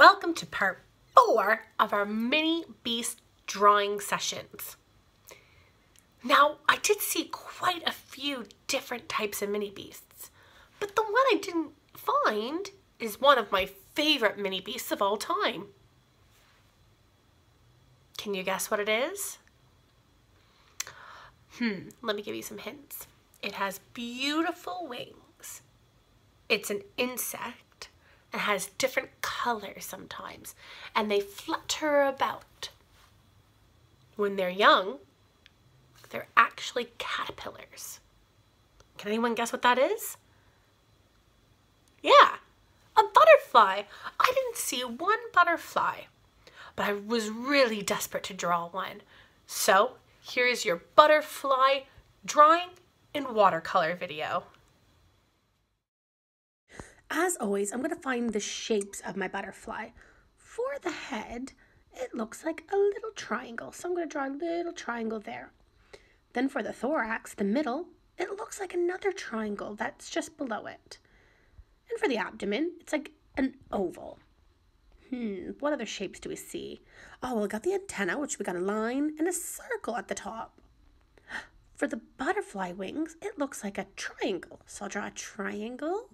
Welcome to part four of our mini beast drawing sessions. Now, I did see quite a few different types of mini beasts, but the one I didn't find is one of my favorite mini beasts of all time. Can you guess what it is? Hmm, let me give you some hints. It has beautiful wings. It's an insect and has different colors sometimes, and they flutter about. When they're young, they're actually caterpillars. Can anyone guess what that is? Yeah, a butterfly. I didn't see one butterfly, but I was really desperate to draw one. So here is your butterfly drawing in watercolor video. As always, I'm going to find the shapes of my butterfly. For the head, it looks like a little triangle, so I'm going to draw a little triangle there. Then for the thorax, the middle, it looks like another triangle that's just below it. And for the abdomen, it's like an oval. Hmm, what other shapes do we see? Oh, well, we got the antenna, which we got a line and a circle at the top. For the butterfly wings, it looks like a triangle. So I'll draw a triangle.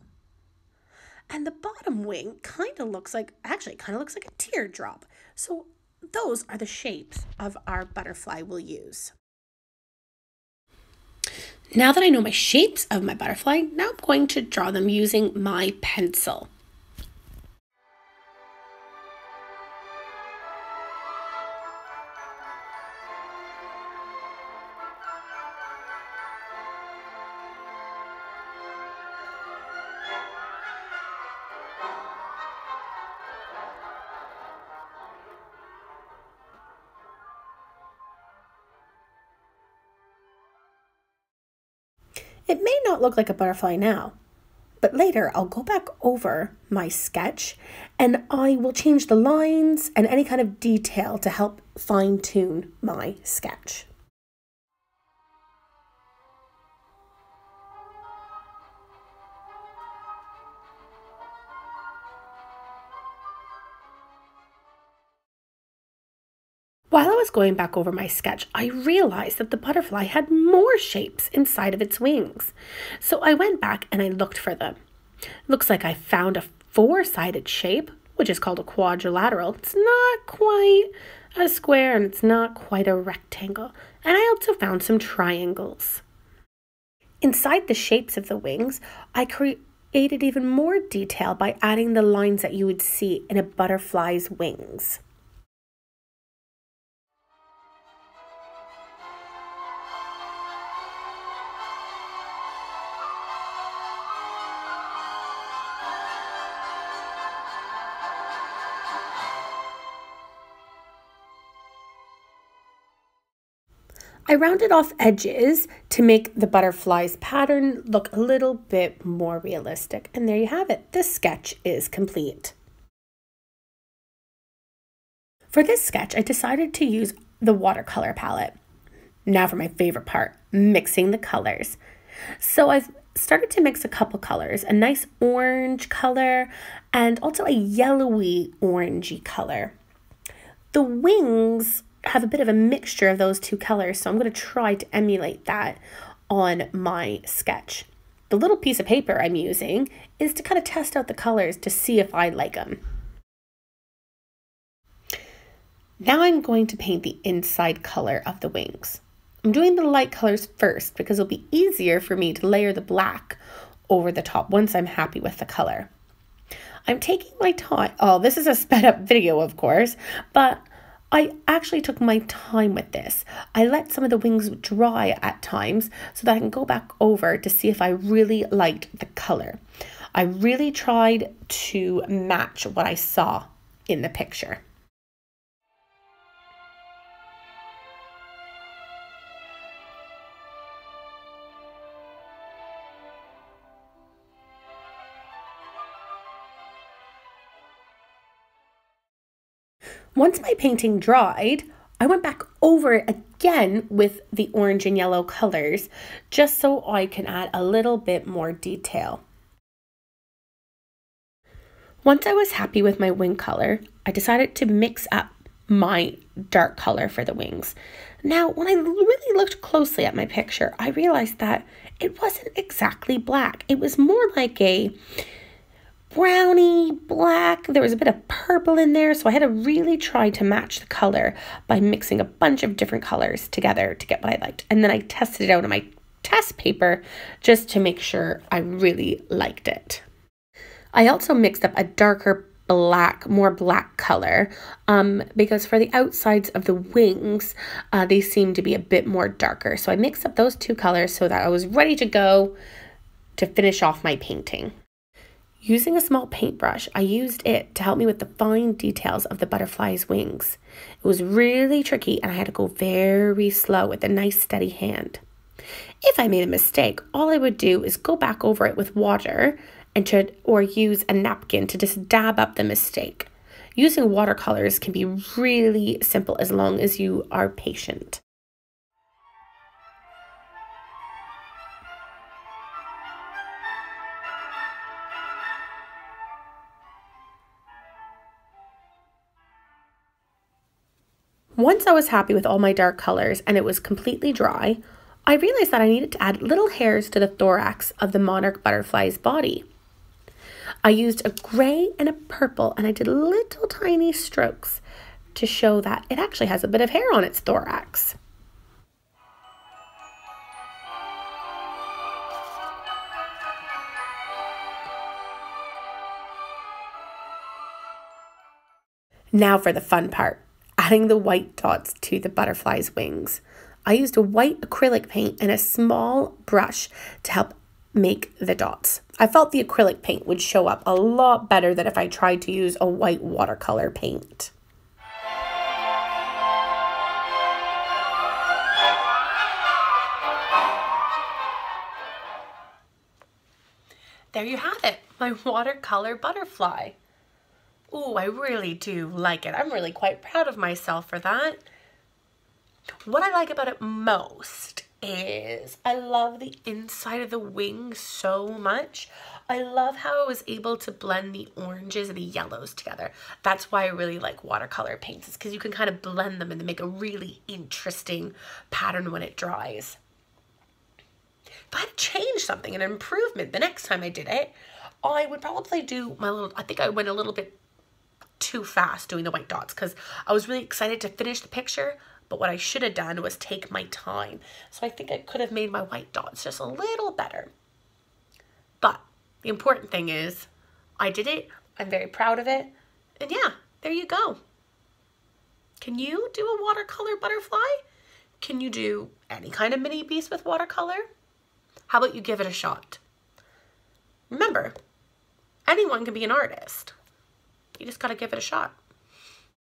And the bottom wing kind of looks like, actually, kind of looks like a teardrop. So those are the shapes of our butterfly we'll use. Now that I know my shapes of my butterfly, now I'm going to draw them using my pencil. It may not look like a butterfly now, but later I'll go back over my sketch and I will change the lines and any kind of detail to help fine tune my sketch. While I was going back over my sketch, I realized that the butterfly had more shapes inside of its wings. So I went back and I looked for them. Looks like I found a four-sided shape, which is called a quadrilateral. It's not quite a square and it's not quite a rectangle. And I also found some triangles. Inside the shapes of the wings, I created even more detail by adding the lines that you would see in a butterfly's wings. I rounded off edges to make the butterfly's pattern look a little bit more realistic. And there you have it. This sketch is complete. For this sketch, I decided to use the watercolor palette. Now for my favorite part, mixing the colors. So I've started to mix a couple colors, a nice orange color and also a yellowy orangey color. The wings have a bit of a mixture of those two colors, so I'm going to try to emulate that on my sketch. The little piece of paper I'm using is to kind of test out the colors to see if I like them. Now I'm going to paint the inside color of the wings. I'm doing the light colors first because it'll be easier for me to layer the black over the top once I'm happy with the color. I'm taking my time. Oh, this is a sped up video, of course, but I actually took my time with this. I let some of the wings dry at times so that I can go back over to see if I really liked the color. I really tried to match what I saw in the picture. Once my painting dried, I went back over it again with the orange and yellow colors just so I can add a little bit more detail. Once I was happy with my wing color, I decided to mix up my dark color for the wings. Now, when I really looked closely at my picture, I realized that it wasn't exactly black. It was more like a browny black. There was a bit of purple in there, so I had to really try to match the color by mixing a bunch of different colors together to get what I liked. And then I tested it out on my test paper just to make sure I really liked it. I also mixed up a darker black, more black color, um, because for the outsides of the wings, uh, they seem to be a bit more darker. So I mixed up those two colors so that I was ready to go to finish off my painting. Using a small paintbrush, I used it to help me with the fine details of the butterfly's wings. It was really tricky and I had to go very slow with a nice steady hand. If I made a mistake, all I would do is go back over it with water and to, or use a napkin to just dab up the mistake. Using watercolors can be really simple as long as you are patient. Once I was happy with all my dark colors and it was completely dry, I realized that I needed to add little hairs to the thorax of the monarch butterfly's body. I used a gray and a purple and I did little tiny strokes to show that it actually has a bit of hair on its thorax. Now for the fun part adding the white dots to the butterfly's wings. I used a white acrylic paint and a small brush to help make the dots. I felt the acrylic paint would show up a lot better than if I tried to use a white watercolor paint. There you have it, my watercolor butterfly. Oh, I really do like it. I'm really quite proud of myself for that. What I like about it most is I love the inside of the wing so much. I love how I was able to blend the oranges and the yellows together. That's why I really like watercolor paints, is because you can kind of blend them and make a really interesting pattern when it dries. If I had to change something, an improvement, the next time I did it, I would probably do my little, I think I went a little bit too fast doing the white dots because I was really excited to finish the picture, but what I should have done was take my time. So I think I could have made my white dots just a little better. But the important thing is I did it. I'm very proud of it. And yeah, there you go. Can you do a watercolor butterfly? Can you do any kind of mini beast with watercolor? How about you give it a shot? Remember, anyone can be an artist. You just got to give it a shot.